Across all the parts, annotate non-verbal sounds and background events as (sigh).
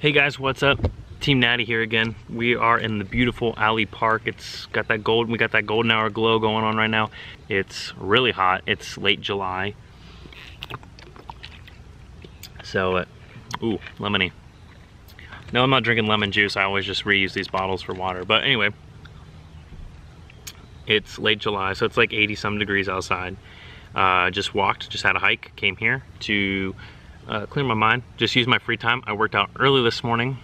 Hey guys, what's up? Team Natty here again. We are in the beautiful Alley Park. It's got that gold, we got that golden hour glow going on right now. It's really hot. It's late July. So, uh, ooh, lemony. No, I'm not drinking lemon juice. I always just reuse these bottles for water. But anyway, it's late July, so it's like 80 some degrees outside. Uh, just walked, just had a hike, came here to uh, clear my mind, just use my free time. I worked out early this morning.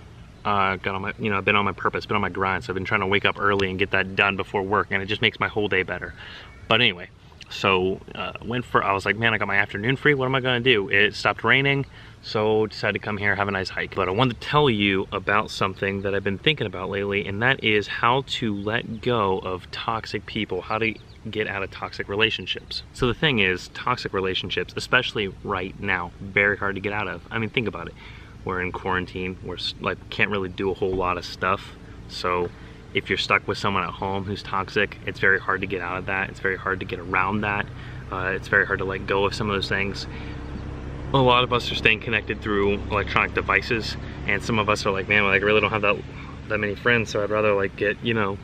Uh, got on my, you know, I've been on my purpose, been on my grind. So I've been trying to wake up early and get that done before work, and it just makes my whole day better. But anyway, so uh, went for, I was like, man, I got my afternoon free. What am I gonna do? It stopped raining, so decided to come here, have a nice hike. But I wanted to tell you about something that I've been thinking about lately, and that is how to let go of toxic people, how to get out of toxic relationships. So the thing is, toxic relationships, especially right now, very hard to get out of. I mean, think about it. We're in quarantine, we're like can't really do a whole lot of stuff. So if you're stuck with someone at home who's toxic, it's very hard to get out of that. It's very hard to get around that. Uh, it's very hard to let go of some of those things. A lot of us are staying connected through electronic devices, and some of us are like, man, I really don't have that that many friends, so I'd rather like get, you know,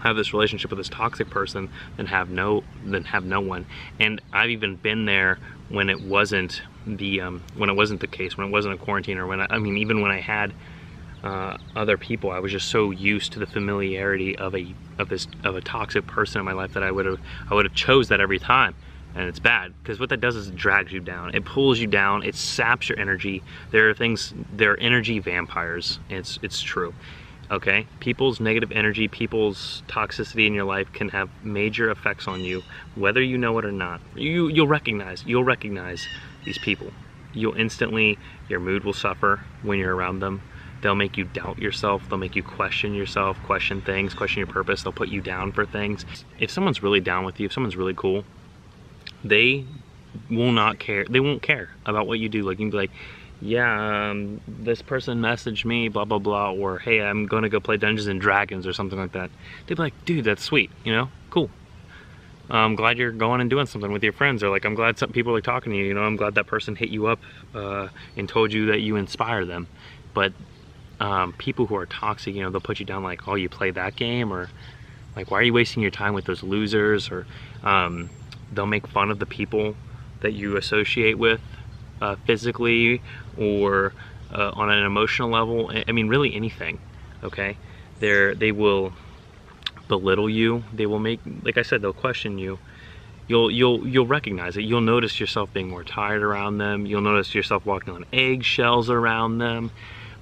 have this relationship with this toxic person than have no than have no one. And I've even been there when it wasn't the um, when it wasn't the case, when it wasn't a quarantine, or when I, I mean even when I had uh, other people, I was just so used to the familiarity of a of this of a toxic person in my life that I would have I would have chose that every time. And it's bad because what that does is it drags you down. It pulls you down. It saps your energy. There are things. There are energy vampires. It's it's true okay? People's negative energy, people's toxicity in your life can have major effects on you, whether you know it or not. You, you'll recognize, you'll recognize these people. You'll instantly, your mood will suffer when you're around them. They'll make you doubt yourself. They'll make you question yourself, question things, question your purpose. They'll put you down for things. If someone's really down with you, if someone's really cool, they will not care. They won't care about what you do. Like you can be like, yeah, um, this person messaged me, blah, blah, blah, or hey, I'm gonna go play Dungeons and Dragons or something like that. They'd be like, dude, that's sweet, you know, cool. I'm glad you're going and doing something with your friends, or like, I'm glad some people are talking to you, you know, I'm glad that person hit you up uh, and told you that you inspire them. But um, people who are toxic, you know, they'll put you down like, oh, you play that game, or like, why are you wasting your time with those losers, or um, they'll make fun of the people that you associate with uh, physically or uh, on an emotional level. I mean, really anything. Okay, they they will belittle you. They will make, like I said, they'll question you. You'll you'll you'll recognize it. You'll notice yourself being more tired around them. You'll notice yourself walking on eggshells around them.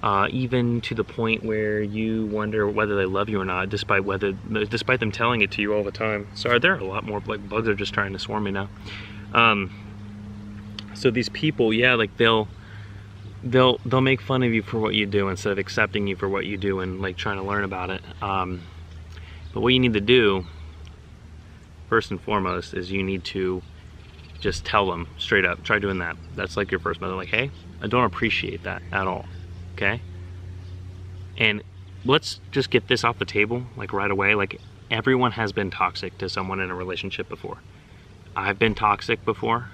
Uh, even to the point where you wonder whether they love you or not, despite whether, despite them telling it to you all the time. Sorry, there are a lot more like bugs are just trying to swarm me now. Um, so these people yeah like they'll they'll they'll make fun of you for what you do instead of accepting you for what you do and like trying to learn about it um, but what you need to do first and foremost is you need to just tell them straight up try doing that that's like your first method like hey I don't appreciate that at all okay and let's just get this off the table like right away like everyone has been toxic to someone in a relationship before I've been toxic before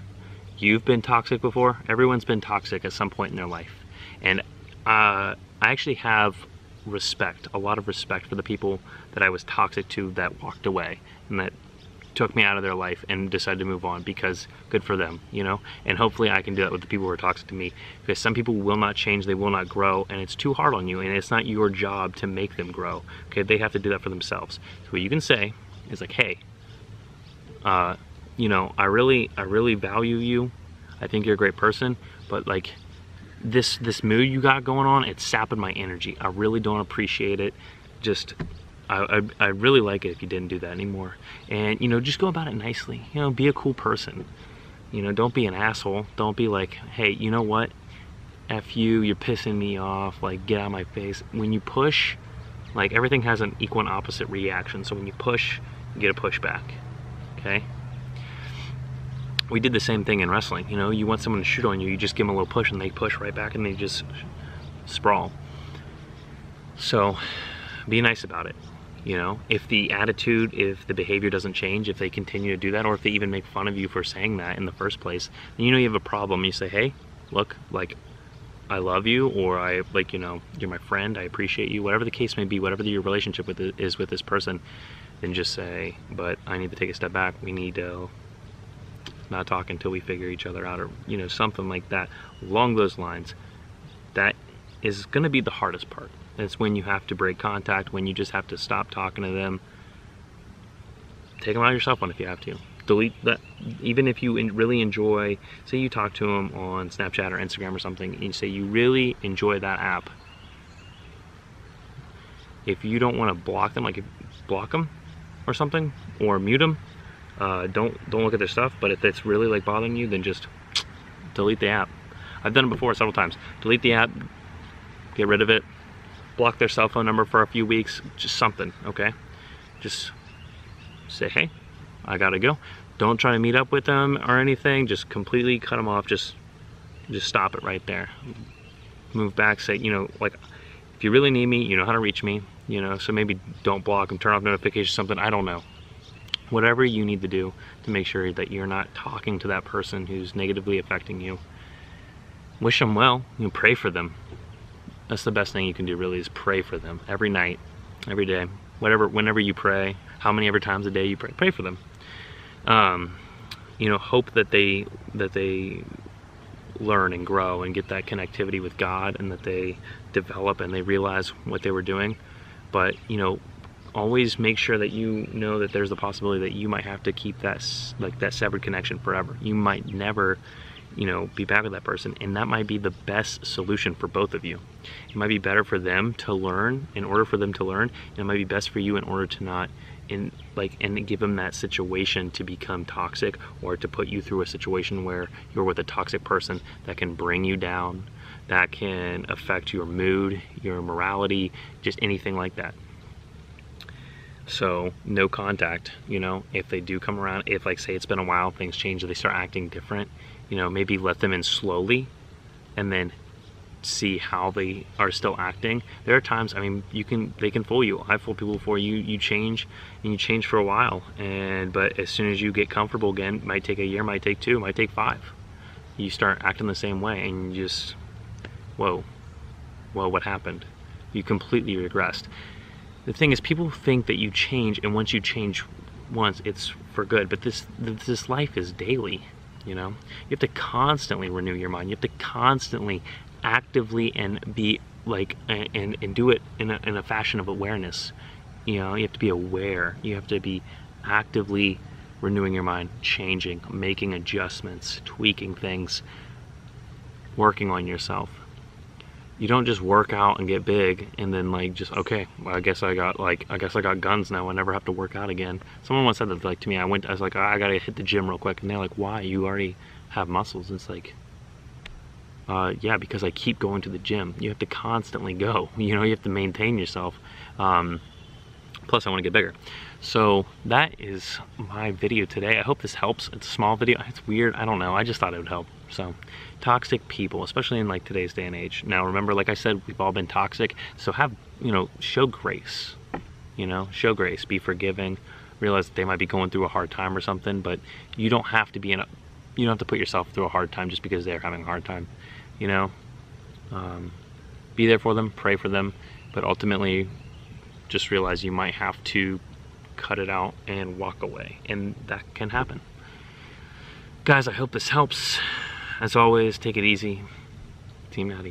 You've been toxic before. Everyone's been toxic at some point in their life. And uh, I actually have respect, a lot of respect for the people that I was toxic to that walked away and that took me out of their life and decided to move on because good for them, you know? And hopefully I can do that with the people who are toxic to me because some people will not change, they will not grow, and it's too hard on you and it's not your job to make them grow, okay? They have to do that for themselves. So what you can say is like, hey, uh, you know, I really, I really value you. I think you're a great person, but like this, this mood you got going on, it's sapping my energy. I really don't appreciate it. Just, I, I, I really like it if you didn't do that anymore. And, you know, just go about it nicely. You know, be a cool person. You know, don't be an asshole. Don't be like, hey, you know what? F you, you're pissing me off. Like, get out of my face. When you push, like, everything has an equal and opposite reaction. So when you push, you get a pushback. Okay? we did the same thing in wrestling. You know, you want someone to shoot on you, you just give them a little push and they push right back and they just sprawl. So be nice about it. You know, if the attitude, if the behavior doesn't change, if they continue to do that, or if they even make fun of you for saying that in the first place, then you know you have a problem. You say, hey, look, like, I love you or I like you know you're my friend I appreciate you whatever the case may be whatever your relationship with it is with this person then just say but I need to take a step back. We need to not talk until we figure each other out or you know something like that along those lines. That is going to be the hardest part it's when you have to break contact when you just have to stop talking to them. Take them out of your cell phone if you have to. Delete that even if you really enjoy say you talk to them on snapchat or instagram or something and you say you really enjoy that app. If you don't want to block them like block them or something or mute them uh, don't don't look at their stuff but if it's really like bothering you then just delete the app. I've done it before several times. Delete the app get rid of it block their cell phone number for a few weeks just something okay just say hey I gotta go. Don't try to meet up with them or anything. Just completely cut them off. Just, just stop it right there. Move back. Say, you know, like, if you really need me, you know how to reach me. You know, so maybe don't block them. Turn off notifications. Something. I don't know. Whatever you need to do to make sure that you're not talking to that person who's negatively affecting you. Wish them well. You know, pray for them. That's the best thing you can do. Really, is pray for them every night, every day, whatever, whenever you pray. How many ever times a day you pray? Pray for them um, you know, hope that they that they learn and grow and get that connectivity with God and that they develop and they realize what they were doing. But you know, always make sure that you know that there's the possibility that you might have to keep that like that severed connection forever. You might never you know be back with that person and that might be the best solution for both of you. It might be better for them to learn in order for them to learn and it might be best for you in order to not in like and give them that situation to become toxic or to put you through a situation where you're with a toxic person that can bring you down that can affect your mood your morality just anything like that. So no contact you know if they do come around if like say it's been a while things change they start acting different you know maybe let them in slowly and then see how they are still acting. There are times, I mean, you can they can fool you. I fool people before you you change and you change for a while, and but as soon as you get comfortable again, might take a year, might take two, might take five. You start acting the same way, and you just, whoa, well, what happened? You completely regressed. The thing is, people think that you change, and once you change once, it's for good. But this this life is daily. You know, you have to constantly renew your mind. You have to constantly actively and be like and, and do it in a, in a fashion of awareness. You know you have to be aware. You have to be actively renewing your mind changing making adjustments tweaking things working on yourself you don't just work out and get big and then like just okay well, i guess i got like i guess i got guns now i never have to work out again someone once said that like to me i went i was like i gotta hit the gym real quick and they're like why you already have muscles it's like uh, yeah, because I keep going to the gym. You have to constantly go. (laughs) You know, you have to maintain yourself. Um, plus, I want to get bigger. So that is my video today. I hope this helps. It's a small video. It's weird. I don't know. I just thought it would help. So toxic people, especially in like today's day and age. Now, remember, like I said, we've all been toxic. So have, you know, show grace. You know, show grace. Be forgiving. Realize that they might be going through a hard time or something, but you don't have to be in a, you don't have to put yourself through a hard time just because they're having a hard time you know um, be there for them pray for them but ultimately just realize you might have to cut it out and walk away and that can happen. Guys i hope this helps. As always take it easy. Team out